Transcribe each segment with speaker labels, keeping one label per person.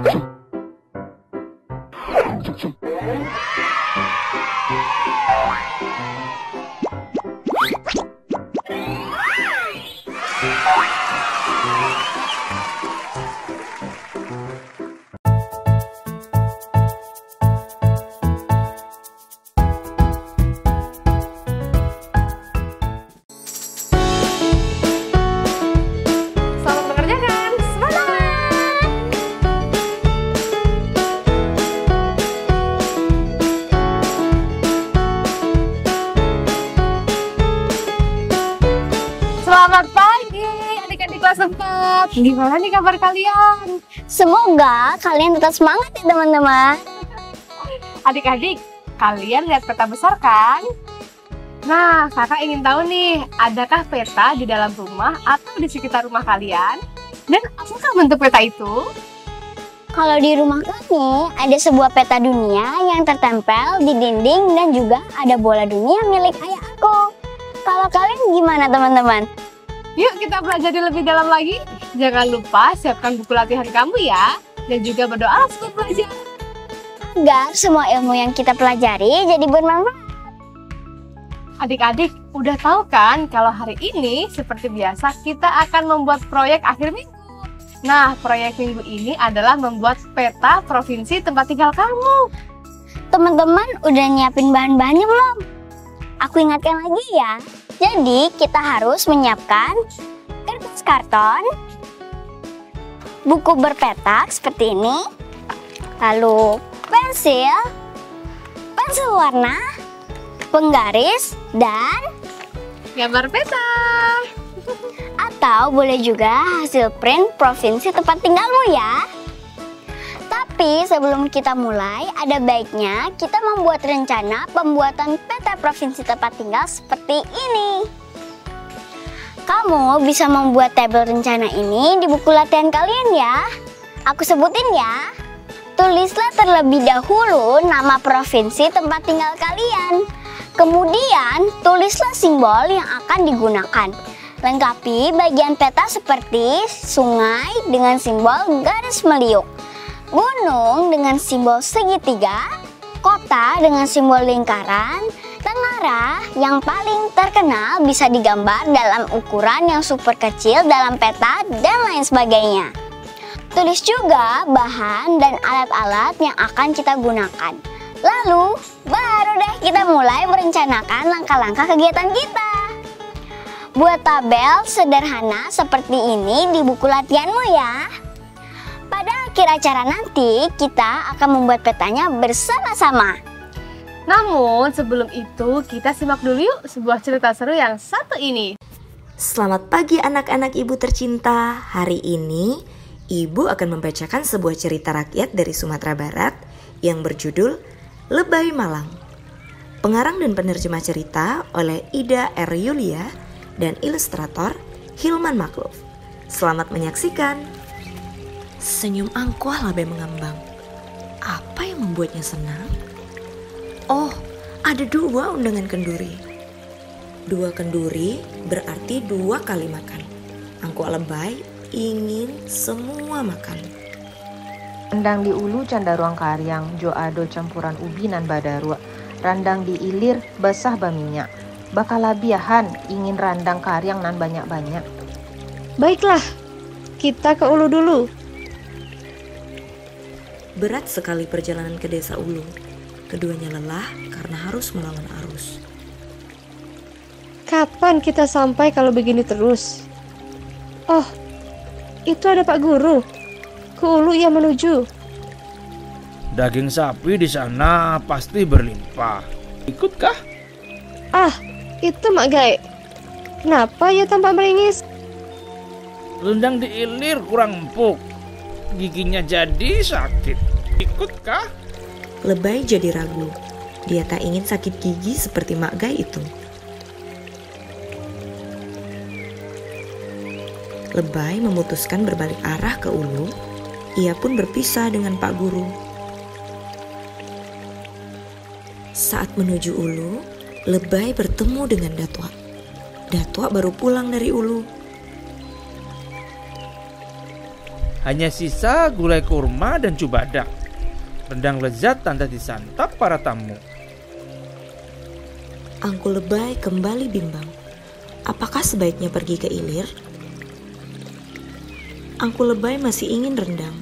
Speaker 1: Selamat Selamat pagi adik-adik kelas 4. Gimana nih kabar kalian?
Speaker 2: Semoga kalian tetap semangat ya teman-teman.
Speaker 1: Adik-adik, kalian lihat peta besar kan? Nah, kakak ingin tahu nih, adakah peta di dalam rumah atau di sekitar rumah kalian? Dan apakah bentuk peta itu?
Speaker 2: Kalau di rumah kami ada sebuah peta dunia yang tertempel di dinding dan juga ada bola dunia milik ayah aku. Kalau kalian gimana teman-teman?
Speaker 1: Yuk kita pelajari lebih dalam lagi. Jangan lupa siapkan buku latihan kamu ya. Dan juga berdoa sebelum belajar.
Speaker 2: Agar semua ilmu yang kita pelajari jadi bermanfaat.
Speaker 1: Adik-adik, udah tahu kan kalau hari ini seperti biasa kita akan membuat proyek akhir minggu. Nah, proyek minggu ini adalah membuat peta provinsi tempat tinggal kamu.
Speaker 2: Teman-teman udah nyiapin bahan-bahannya belum? Aku ingatkan lagi ya. Jadi kita harus menyiapkan kertas karton, buku berpetak seperti ini, lalu pensil, pensil warna, penggaris, dan
Speaker 1: Gambar peta.
Speaker 2: atau boleh juga hasil print provinsi tempat tinggalmu ya. Tapi sebelum kita mulai, ada baiknya kita membuat rencana pembuatan peta provinsi tempat tinggal seperti ini. Kamu bisa membuat tabel rencana ini di buku latihan kalian ya. Aku sebutin ya. Tulislah terlebih dahulu nama provinsi tempat tinggal kalian. Kemudian, tulislah simbol yang akan digunakan. Lengkapi bagian peta seperti sungai dengan simbol garis meliuk, gunung dengan simbol segitiga, kota dengan simbol lingkaran, tengara yang paling terkenal bisa digambar dalam ukuran yang super kecil dalam peta dan lain sebagainya. Tulis juga bahan dan alat-alat yang akan kita gunakan. Lalu, baru deh kita mulai merencanakan langkah-langkah kegiatan kita. Buat tabel sederhana seperti ini di buku latihanmu ya. Akhir acara nanti, kita akan membuat petanya bersama-sama.
Speaker 1: Namun sebelum itu kita simak dulu yuk sebuah cerita seru yang satu ini.
Speaker 3: Selamat pagi anak-anak ibu tercinta. Hari ini ibu akan membacakan sebuah cerita rakyat dari Sumatera Barat yang berjudul Lebay Malang. Pengarang dan penerjemah cerita oleh Ida R. Yulia dan ilustrator Hilman Makluf. Selamat menyaksikan. Senyum angkuh lebay mengambang. Apa yang membuatnya senang? Oh, ada dua undangan kenduri. Dua kenduri berarti dua kali makan. Angkuh lebay ingin semua makan.
Speaker 4: Rendang di ulu canda ruang karyang, jo ado campuran ubi nan badarua. Randang di ilir basah baminyak. Bakalabiahan ingin randang karyang nan banyak-banyak.
Speaker 5: Baiklah, kita ke Ulu dulu.
Speaker 3: Berat sekali perjalanan ke desa Ulu. Keduanya lelah karena harus melawan arus.
Speaker 5: Kapan kita sampai kalau begini terus? Oh, itu ada Pak Guru. Ke Ulu ia menuju.
Speaker 6: Daging sapi di sana pasti berlimpah. Ikutkah?
Speaker 5: Ah, itu Mak Gai. Kenapa ia tampak meringis?
Speaker 6: Rendang diilir kurang empuk. Giginya jadi sakit. Ikutkah?
Speaker 3: Lebay jadi ragu. Dia tak ingin sakit gigi seperti Mak Gai itu. Lebay memutuskan berbalik arah ke Ulu. Ia pun berpisah dengan Pak Guru. Saat menuju Ulu, Lebay bertemu dengan Datwa. Datwa baru pulang dari Ulu.
Speaker 6: Hanya sisa gulai kurma dan cubadak. Rendang lezat tanda disantap para tamu.
Speaker 3: Angku Lebay kembali bimbang. Apakah sebaiknya pergi ke Ilir? Angku Lebay masih ingin rendang.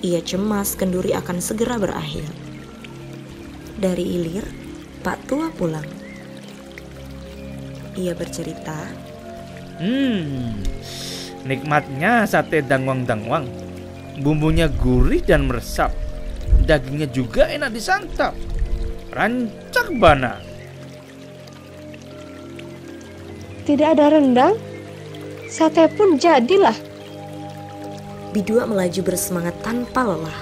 Speaker 3: Ia cemas kenduri akan segera berakhir. Dari Ilir, Pak Tua pulang. Ia bercerita,
Speaker 6: Hmm, nikmatnya sate dangwang-dangwang. Bumbunya gurih dan meresap. Dagingnya juga enak disantap. Rancak bana.
Speaker 5: Tidak ada rendang? Sate pun jadilah.
Speaker 3: Bidua melaju bersemangat tanpa lelah.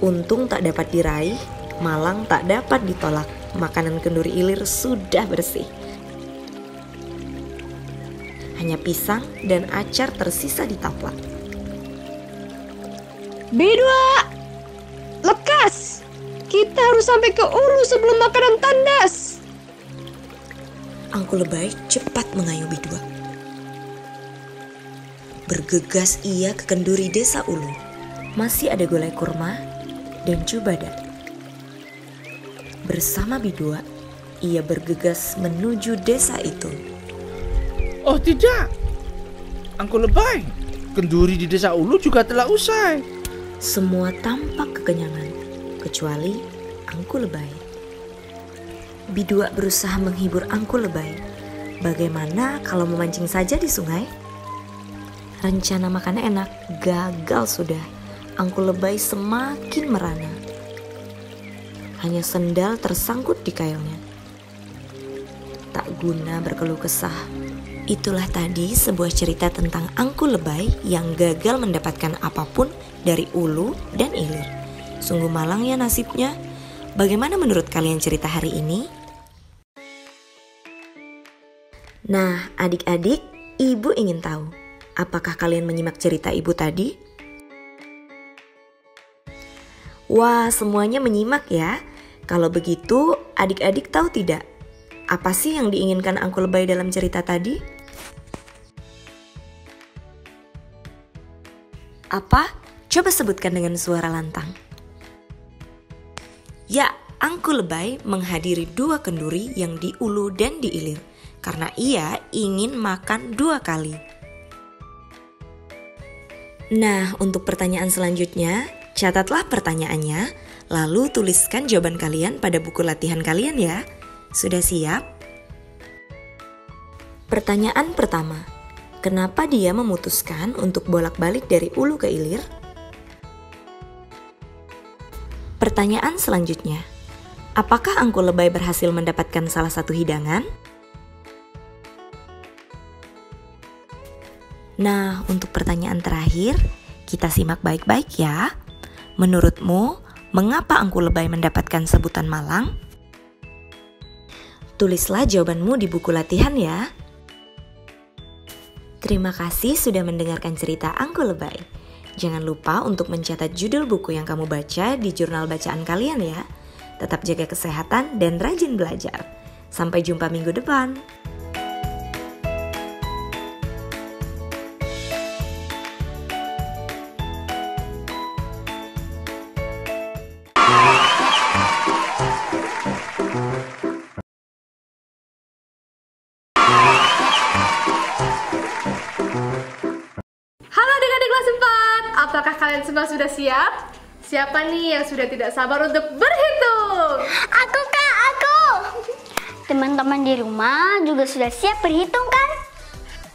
Speaker 3: Untung tak dapat diraih, malang tak dapat ditolak. Makanan kenduri ilir sudah bersih. Hanya pisang dan acar tersisa di taplak.
Speaker 5: B2! Lekas! Kita harus sampai ke Ulu sebelum makanan tandas.
Speaker 3: Angku Lebay cepat mengayuh Bidua. Bergegas ia ke kenduri desa Ulu. Masih ada gulai kurma dan cubada. Bersama Bidua, ia bergegas menuju desa itu.
Speaker 6: Oh tidak. Angku lebay. Kenduri di desa Ulu juga telah usai.
Speaker 3: Semua tampak kekenyangan, kecuali Angku Lebay. Bidua berusaha menghibur Angku Lebay. Bagaimana kalau memancing saja di sungai? Rencana makannya enak, gagal sudah. Angku Lebay semakin merana. Hanya sendal tersangkut di kailnya. Tak guna berkeluh kesah. Itulah tadi sebuah cerita tentang Angku Lebay yang gagal mendapatkan apa pun dari Ulu dan Ilir. Sungguh malang ya nasibnya. Bagaimana menurut kalian cerita hari ini? Nah, adik-adik, ibu ingin tahu, apakah kalian menyimak cerita ibu tadi? Wah, semuanya menyimak ya. Kalau begitu, adik-adik tahu tidak? Apa sih yang diinginkan Angku Lebay dalam cerita tadi? Apa? Coba sebutkan dengan suara lantang. Ya, Angku Lebay menghadiri dua kenduri yang di Ulu dan di Ilir karena ia ingin makan dua kali. Nah, untuk pertanyaan selanjutnya, catatlah pertanyaannya, lalu tuliskan jawaban kalian pada buku latihan kalian ya. Sudah siap? Pertanyaan pertama, kenapa dia memutuskan untuk bolak-balik dari Ulu ke Ilir? Pertanyaan selanjutnya, apakah Angku Lebay berhasil mendapatkan salah satu hidangan? Nah, untuk pertanyaan terakhir, kita simak baik-baik ya. Menurutmu, mengapa Angku Lebay mendapatkan sebutan Malang? Tulislah jawabanmu di buku latihan ya. Terima kasih sudah mendengarkan cerita Angku Lebay. Jangan lupa untuk mencatat judul buku yang kamu baca di jurnal bacaan kalian ya. Tetap jaga kesehatan dan rajin belajar. Sampai jumpa minggu depan.
Speaker 1: Siapa nih yang sudah tidak sabar untuk berhitung?
Speaker 2: Aku kak, aku. Teman-teman di rumah juga sudah siap berhitung kan?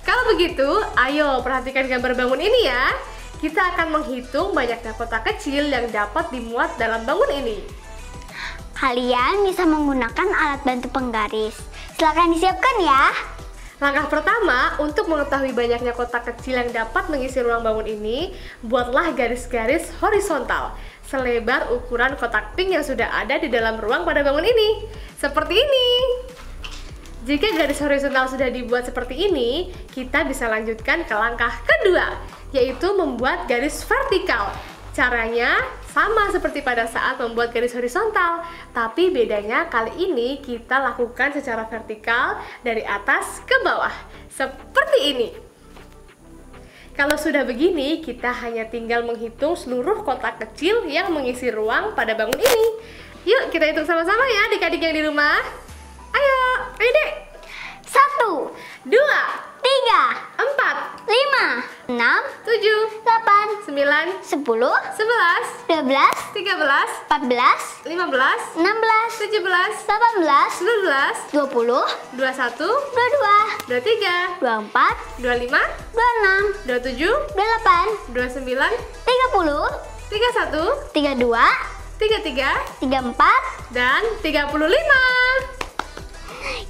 Speaker 1: Kalau begitu, ayo perhatikan gambar bangun ini ya. Kita akan menghitung banyaknya kotak kecil yang dapat dimuat dalam bangun ini.
Speaker 2: Kalian bisa menggunakan alat bantu penggaris. Silakan disiapkan ya.
Speaker 1: Langkah pertama, untuk mengetahui banyaknya kotak kecil yang dapat mengisi ruang bangun ini, buatlah garis-garis horizontal selebar ukuran kotak pink yang sudah ada di dalam ruang pada bangun ini. Seperti ini. Jika garis horizontal sudah dibuat seperti ini, kita bisa lanjutkan ke langkah kedua, yaitu membuat garis vertikal. Caranya sama seperti pada saat membuat garis horizontal, tapi bedanya kali ini kita lakukan secara vertikal dari atas ke bawah, seperti ini. Kalau sudah begini, kita hanya tinggal menghitung seluruh kotak kecil yang mengisi ruang pada bangun ini. Yuk, kita hitung sama-sama ya adik-adik yang di rumah. Ayo, ayo.
Speaker 2: Satu,
Speaker 1: Dua,
Speaker 2: tiga,
Speaker 1: empat,
Speaker 2: lima, enam,
Speaker 1: tujuh,
Speaker 2: delapan,
Speaker 1: sembilan,
Speaker 2: sepuluh,
Speaker 1: sebelas,
Speaker 2: dua belas,
Speaker 1: tiga belas,
Speaker 2: empat belas,
Speaker 1: lima belas,
Speaker 2: enam belas,
Speaker 1: tujuh belas,
Speaker 2: delapan belas,
Speaker 1: sembilan belas,
Speaker 2: dua puluh,
Speaker 1: dua satu,
Speaker 2: dua dua,
Speaker 1: dua tiga,
Speaker 2: dua empat,
Speaker 1: dua lima,
Speaker 2: dua enam,
Speaker 1: dua tujuh,
Speaker 2: dua delapan,
Speaker 1: dua sembilan,
Speaker 2: tiga puluh,
Speaker 1: tiga satu,
Speaker 2: tiga dua,
Speaker 1: tiga tiga,
Speaker 2: tiga empat.
Speaker 1: dan tiga puluh lima.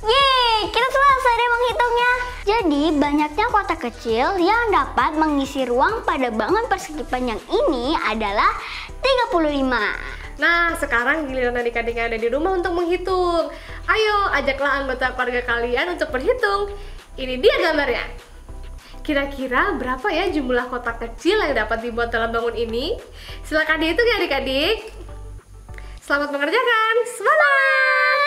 Speaker 2: Yeay, kita selesai menghitungnya. Jadi, banyaknya kotak kecil yang dapat mengisi ruang pada bangun persegi panjang ini adalah 35.
Speaker 1: Nah, sekarang giliran adik-adik yang ada di rumah untuk menghitung. Ayo, ajaklah anggota keluarga kalian untuk berhitung. Ini dia gambarnya. Kira-kira berapa ya jumlah kotak kecil yang dapat dibuat dalam bangun ini? Silakan dihitung ya adik-adik. Selamat mengerjakan. Semangat!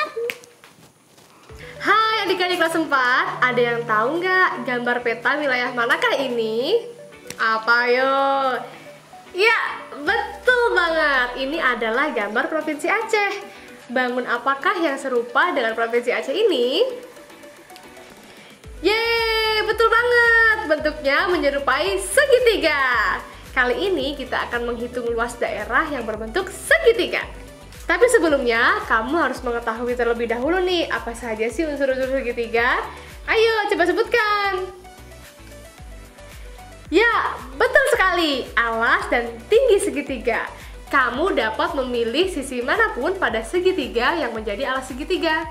Speaker 1: Hai adik-adik kelas 4, ada yang tahu nggak gambar peta wilayah manakah ini? Apa yo? Ya, betul banget. Ini adalah gambar Provinsi Aceh. Bangun apakah yang serupa dengan Provinsi Aceh ini? Yeay, betul banget. Bentuknya menyerupai segitiga. Kali ini kita akan menghitung luas daerah yang berbentuk segitiga. Tapi sebelumnya, kamu harus mengetahui terlebih dahulu nih, apa saja sih unsur-unsur segitiga? Ayo, coba sebutkan. Ya, betul sekali. Alas dan tinggi segitiga. Kamu dapat memilih sisi mana pun pada segitiga yang menjadi alas segitiga.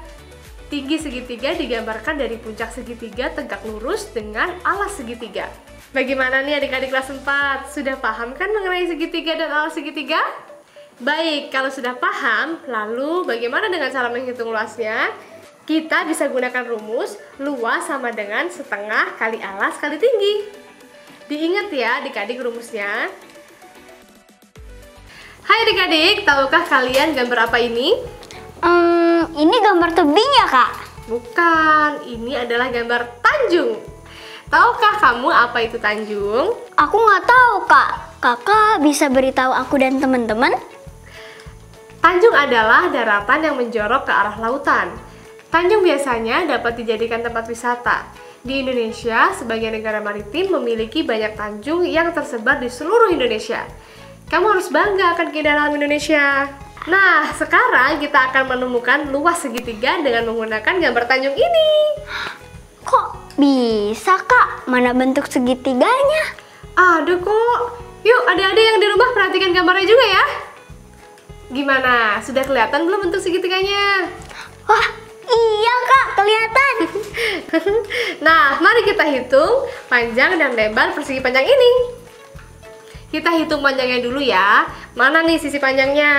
Speaker 1: Tinggi segitiga digambarkan dari puncak segitiga tegak lurus dengan alas segitiga. Bagaimana nih adik-adik kelas 4? Sudah paham kan mengenai segitiga dan alas segitiga? Baik, kalau sudah paham, lalu bagaimana dengan cara menghitung luasnya? Kita bisa gunakan rumus luas sama dengan setengah kali alas kali tinggi. Diingat ya adik-adik rumusnya. Hai adik-adik, tahukah kalian gambar apa ini?
Speaker 2: Hmm, ini gambar tebing ya, Kak?
Speaker 1: Bukan, ini adalah gambar Tanjung. Tahukah kamu apa itu Tanjung?
Speaker 2: Aku nggak tahu, Kak. Kakak bisa beritahu aku dan teman-teman?
Speaker 1: Tanjung adalah daratan yang menjorok ke arah lautan. Tanjung biasanya dapat dijadikan tempat wisata. Di Indonesia, sebagai negara maritim memiliki banyak tanjung yang tersebar di seluruh Indonesia. Kamu harus bangga akan keindahan alam Indonesia. Nah, sekarang kita akan menemukan luas segitiga dengan menggunakan gambar tanjung ini.
Speaker 2: Kok bisa, Kak? Mana bentuk segitiganya?
Speaker 1: Ada kok. Yuk, adik-adik yang di rumah perhatikan gambarnya juga ya. Gimana? Sudah kelihatan belum bentuk segitiganya?
Speaker 2: Wah, iya, Kak, kelihatan.
Speaker 1: nah, mari kita hitung panjang dan lebar persegi panjang ini. Kita hitung panjangnya dulu ya. Mana nih sisi panjangnya?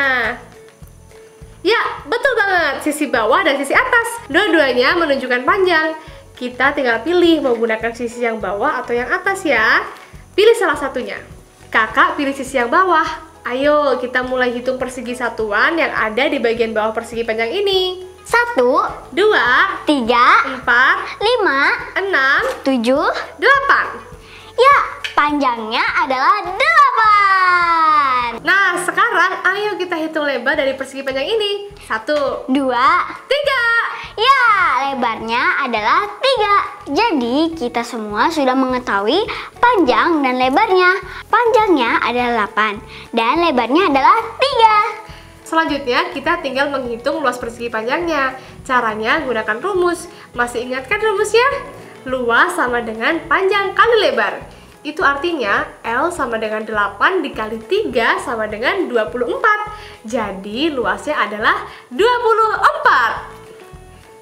Speaker 1: Ya, betul banget. Sisi bawah dan sisi atas. Dua-duanya menunjukkan panjang. Kita tinggal pilih mau gunakan sisi yang bawah atau yang atas ya. Pilih salah satunya. Kakak pilih sisi yang bawah. Ayo, kita mulai hitung persegi satuan yang ada di bagian bawah persegi panjang ini.
Speaker 2: Satu,
Speaker 1: Dua,
Speaker 2: tiga,
Speaker 1: empat,
Speaker 2: lima,
Speaker 1: enam,
Speaker 2: tujuh.
Speaker 1: delapan.
Speaker 2: Ya, panjangnya adalah delapan.
Speaker 1: Nah, sekarang ayo kita hitung lebar dari persegi panjang ini. Satu,
Speaker 2: Dua,
Speaker 1: tiga.
Speaker 2: Ya, lebarnya adalah tiga. Jadi, kita semua sudah mengetahui panjang dan lebarnya. Panjangnya adalah 8 dan lebarnya adalah 3.
Speaker 1: Selanjutnya, kita tinggal menghitung luas persegi panjangnya. Caranya gunakan rumus. Masih ingat kan rumusnya? Luas sama dengan panjang kali lebar. Itu artinya L sama dengan 8 dikali 3 sama dengan 24. Jadi luasnya adalah 24.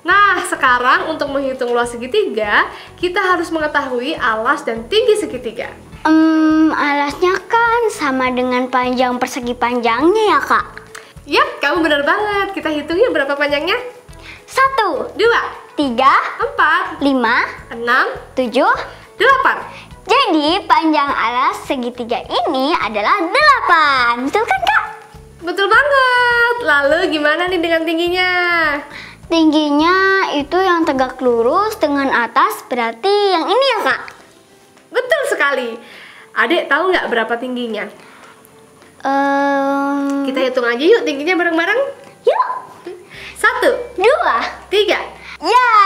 Speaker 1: Nah, sekarang untuk menghitung luas segitiga, kita harus mengetahui alas dan tinggi segitiga.
Speaker 2: Hmm, alasnya kan sama dengan panjang persegi panjangnya ya, Kak?
Speaker 1: Yap, kamu benar banget. Kita hitung yuk berapa panjangnya.
Speaker 2: Satu,
Speaker 1: Dua,
Speaker 2: tiga,
Speaker 1: empat,
Speaker 2: lima,
Speaker 1: enam,
Speaker 2: tujuh.
Speaker 1: delapan.
Speaker 2: Jadi, panjang alas segitiga ini adalah 8. Betul kan, Kak?
Speaker 1: Betul banget. Lalu gimana nih dengan tingginya?
Speaker 2: Tingginya itu yang tegak lurus dengan atas berarti yang ini ya, Kak?
Speaker 1: Betul sekali. Adik tahu nggak berapa tingginya?
Speaker 2: Ehm,
Speaker 1: Kita hitung aja yuk tingginya bareng-bareng.
Speaker 2: yuk,
Speaker 1: Satu,
Speaker 2: dua.
Speaker 1: tiga.
Speaker 2: Ya,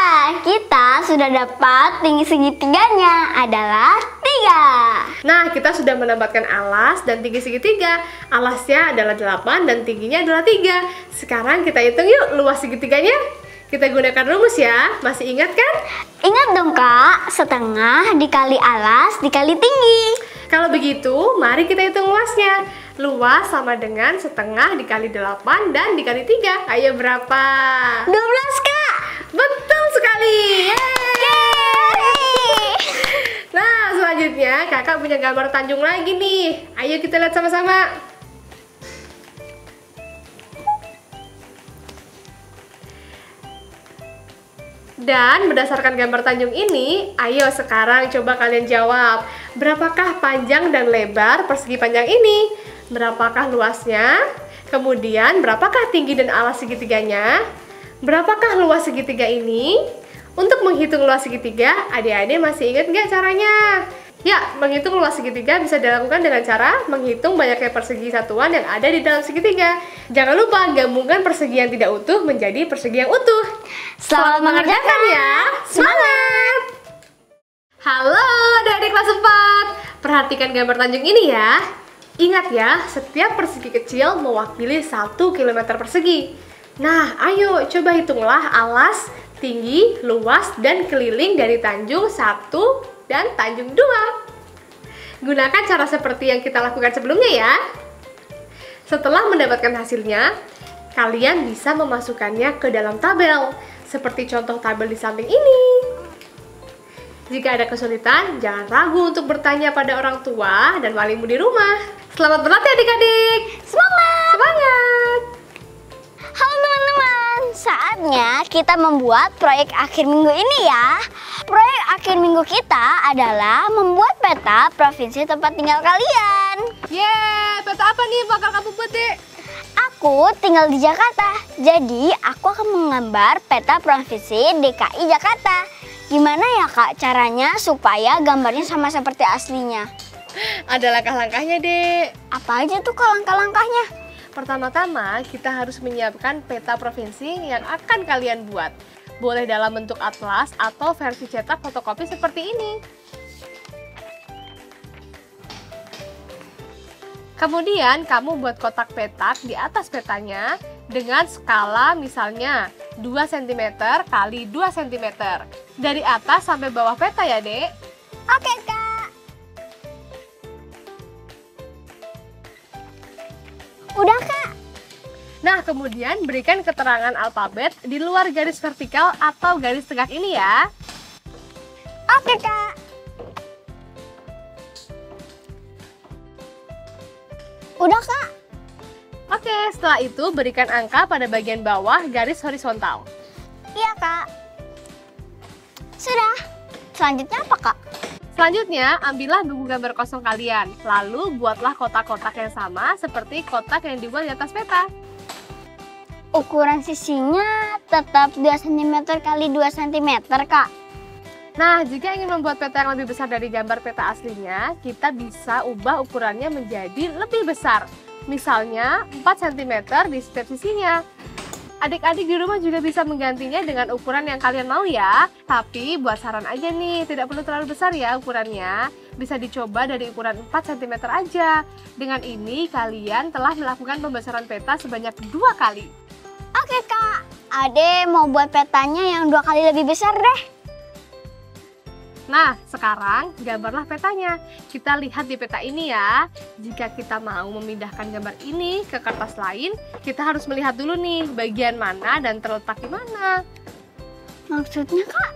Speaker 2: kita sudah dapat tinggi segitiganya adalah tiga.
Speaker 1: Nah, kita sudah mendapatkan alas dan tinggi segitiga. Alasnya adalah 8 dan tingginya adalah 3. Sekarang kita hitung yuk luas segitiganya. Kita gunakan rumus ya. Masih ingat kan?
Speaker 2: Ingat dong kak, setengah dikali alas dikali tinggi.
Speaker 1: Kalau begitu, mari kita hitung luasnya. Luas sama dengan setengah dikali 8 dan dikali 3. Ayo berapa?
Speaker 2: 12 kak.
Speaker 1: Betul sekali. Yeay!
Speaker 2: Yeay.
Speaker 1: Nah, selanjutnya kakak punya gambar Tanjung lagi nih. Ayo kita lihat sama-sama. Dan berdasarkan gambar Tanjung ini, ayo sekarang coba kalian jawab. Berapakah panjang dan lebar persegi panjang ini? Berapakah luasnya? Kemudian, berapakah tinggi dan alas segitiganya? Berapakah luas segitiga ini? Untuk menghitung luas segitiga, adik-adik masih ingat nggak caranya? Ya, menghitung luas segitiga bisa dilakukan dengan cara menghitung banyaknya persegi satuan yang ada di dalam segitiga. Jangan lupa gabungkan persegi yang tidak utuh menjadi persegi yang utuh.
Speaker 2: Selamat mengerjakan
Speaker 1: ya! Semangat! Halo adik-adik kelas 4 Perhatikan gambar Tanjung ini ya Ingat ya, setiap persegi kecil mewakili 1 km persegi Nah, ayo coba hitunglah alas, tinggi, luas, dan keliling dari Tanjung 1 dan Tanjung 2 Gunakan cara seperti yang kita lakukan sebelumnya ya Setelah mendapatkan hasilnya, kalian bisa memasukkannya ke dalam tabel Seperti contoh tabel di samping ini jika ada kesulitan, jangan ragu untuk bertanya pada orang tua dan walimu di rumah. Selamat berlatih adik-adik.
Speaker 2: Semangat!
Speaker 1: Semangat!
Speaker 2: Saatnya kita membuat proyek akhir minggu ini ya. Proyek akhir minggu kita adalah membuat peta provinsi tempat tinggal kalian.
Speaker 1: Yeay, peta apa nih bakal kamu buat, Dek?
Speaker 2: Aku tinggal di Jakarta, jadi aku akan menggambar peta provinsi DKI Jakarta. Gimana ya kak caranya supaya gambarnya sama seperti aslinya?
Speaker 1: Ada langkah-langkahnya, Dek.
Speaker 2: Apa aja tuh kak langkah-langkahnya?
Speaker 1: Pertama-tama, kita harus menyiapkan peta provinsi yang akan kalian buat. Boleh dalam bentuk atlas atau versi cetak fotokopi seperti ini. Kemudian kamu buat kotak petak di atas petanya dengan skala misalnya 2 cm kali 2 cm. Dari atas sampai bawah peta ya, Dek.
Speaker 2: Oke kak. Udah kak.
Speaker 1: Nah, kemudian berikan keterangan alfabet di luar garis vertikal atau garis tegak ini ya.
Speaker 2: Oke kak. Udah kak.
Speaker 1: Oke, setelah itu berikan angka pada bagian bawah garis horizontal.
Speaker 2: Iya kak. Sudah. Selanjutnya apa kak?
Speaker 1: Selanjutnya, ambillah buku gambar kosong kalian. Lalu buatlah kotak-kotak yang sama seperti kotak yang dibuat di atas peta.
Speaker 2: Ukuran sisinya tetap 2 cm kali 2 cm kak.
Speaker 1: Nah, jika ingin membuat peta yang lebih besar dari gambar peta aslinya, kita bisa ubah ukurannya menjadi lebih besar. Misalnya 4 cm di setiap sisinya. Adik-adik di rumah juga bisa menggantinya dengan ukuran yang kalian mau ya. Tapi buat saran aja nih, tidak perlu terlalu besar ya ukurannya. Bisa dicoba dari ukuran 4 cm aja. Dengan ini kalian telah melakukan pembesaran peta sebanyak dua kali.
Speaker 2: Oke kak. Ade mau buat petanya yang dua kali lebih besar deh.
Speaker 1: Nah, sekarang gambarlah petanya. Kita lihat di peta ini ya. Jika kita mau memindahkan gambar ini ke kertas lain, kita harus melihat dulu nih bagian mana dan terletak di mana.
Speaker 2: Maksudnya kak?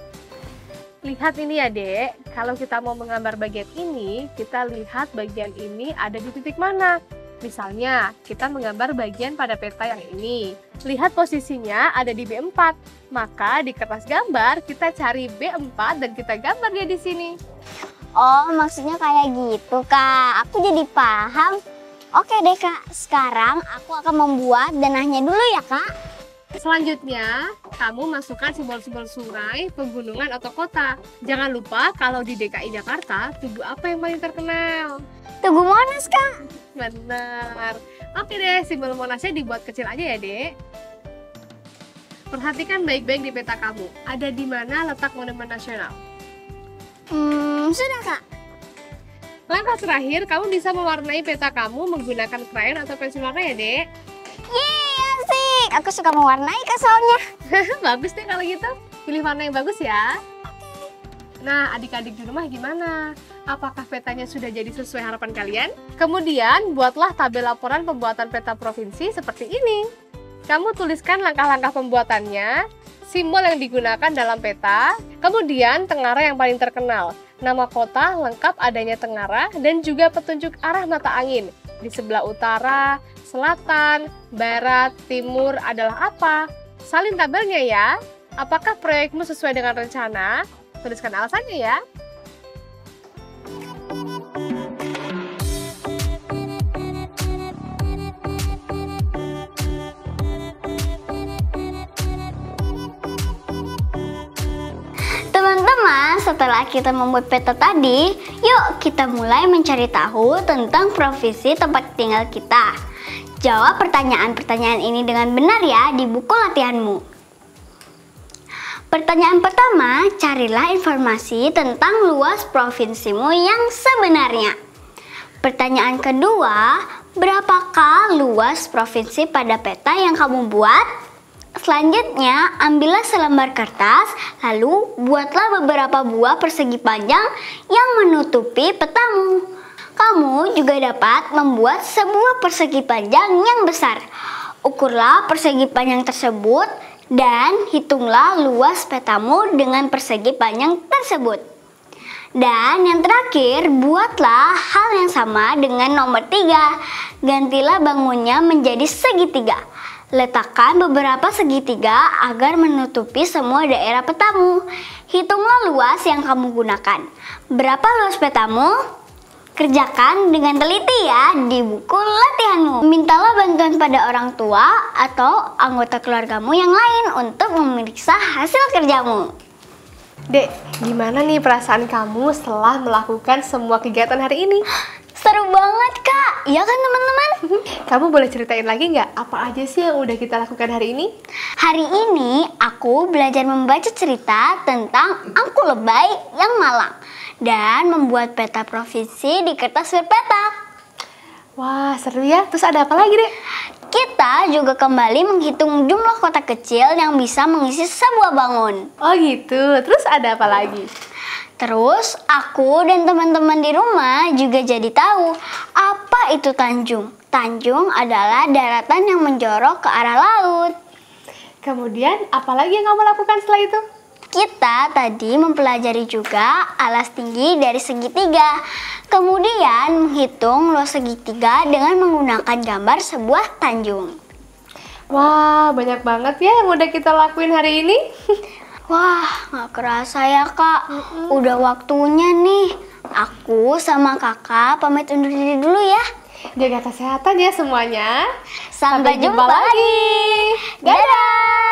Speaker 1: Lihat ini ya, Dek. Kalau kita mau menggambar bagian ini, kita lihat bagian ini ada di titik mana. Misalnya, kita menggambar bagian pada peta yang ini. Lihat posisinya ada di B4. Maka di kertas gambar kita cari B4 dan kita gambar dia di sini.
Speaker 2: Oh maksudnya kayak gitu kak. Aku jadi paham. Oke deh kak. Sekarang aku akan membuat danahnya dulu ya kak.
Speaker 1: Selanjutnya, kamu masukkan simbol-simbol sungai, pegunungan, atau kota. Jangan lupa kalau di DKI Jakarta, tugu apa yang paling terkenal?
Speaker 2: Tugu Monas, Kak.
Speaker 1: Benar. Oke deh, simbol monasnya dibuat kecil aja ya, Dek. Perhatikan baik-baik di peta kamu. Ada di mana letak monumen nasional?
Speaker 2: Hmm, sudah, Kak.
Speaker 1: Langkah terakhir, kamu bisa mewarnai peta kamu menggunakan krayon atau pensil warna ya, Dek.
Speaker 2: Yeay, asik. Aku suka mewarnai, soalnya.
Speaker 1: bagus deh kalau gitu. Pilih warna yang bagus ya. Nah, adik-adik di rumah gimana? Apakah petanya sudah jadi sesuai harapan kalian? Kemudian, buatlah tabel laporan pembuatan peta provinsi seperti ini. Kamu tuliskan langkah-langkah pembuatannya, simbol yang digunakan dalam peta, kemudian tengara yang paling terkenal, nama kota lengkap adanya tengara, dan juga petunjuk arah mata angin. Di sebelah utara, selatan, barat, timur adalah apa? Salin tabelnya ya. Apakah proyekmu sesuai dengan rencana? Tuliskan alasannya ya.
Speaker 2: Teman-teman, setelah kita membuat peta tadi, yuk kita mulai mencari tahu tentang provinsi tempat tinggal kita. Jawab pertanyaan-pertanyaan ini dengan benar ya di buku latihanmu. Pertanyaan pertama, carilah informasi tentang luas provinsimu yang sebenarnya. Pertanyaan kedua, berapakah luas provinsi pada peta yang kamu buat? Selanjutnya, ambillah selembar kertas, lalu buatlah beberapa buah persegi panjang yang menutupi petamu. Kamu juga dapat membuat sebuah persegi panjang yang besar. Ukurlah persegi panjang tersebut dan hitunglah luas petamu dengan persegi panjang tersebut. Dan yang terakhir, buatlah hal yang sama dengan nomor tiga. Gantilah bangunnya menjadi segitiga. Letakkan beberapa segitiga agar menutupi semua daerah petamu. Hitunglah luas yang kamu gunakan. Berapa luas petamu? Kerjakan dengan teliti ya di buku latihanmu. Mintalah bantuan pada orang tua atau anggota keluargamu yang lain untuk memeriksa hasil kerjamu.
Speaker 1: Dek, gimana nih perasaan kamu setelah melakukan semua kegiatan hari ini?
Speaker 2: Seru banget kak, iya kan teman-teman?
Speaker 1: Kamu boleh ceritain lagi nggak apa aja sih yang udah kita lakukan hari ini?
Speaker 2: Hari ini aku belajar membaca cerita tentang angku lebay yang malang dan membuat peta provinsi di kertas berpetak.
Speaker 1: Wah, seru ya. Terus ada apa lagi, Dek?
Speaker 2: Kita juga kembali menghitung jumlah kotak kecil yang bisa mengisi sebuah bangun.
Speaker 1: Oh gitu. Terus ada apa lagi?
Speaker 2: Terus aku dan teman-teman di rumah juga jadi tahu apa itu tanjung. Tanjung adalah daratan yang menjorok ke arah laut.
Speaker 1: Kemudian, apa lagi yang kamu lakukan setelah itu?
Speaker 2: Kita tadi mempelajari juga alas tinggi dari segitiga. Kemudian menghitung luas segitiga dengan menggunakan gambar sebuah tanjung.
Speaker 1: Wah, banyak banget ya yang udah kita lakuin hari ini.
Speaker 2: Wah, nggak kerasa ya kak. Udah waktunya nih. Aku sama kakak pamit undur diri dulu ya.
Speaker 1: Jaga kesehatan ya semuanya.
Speaker 2: Sampai, jumpa, lagi. Dadah.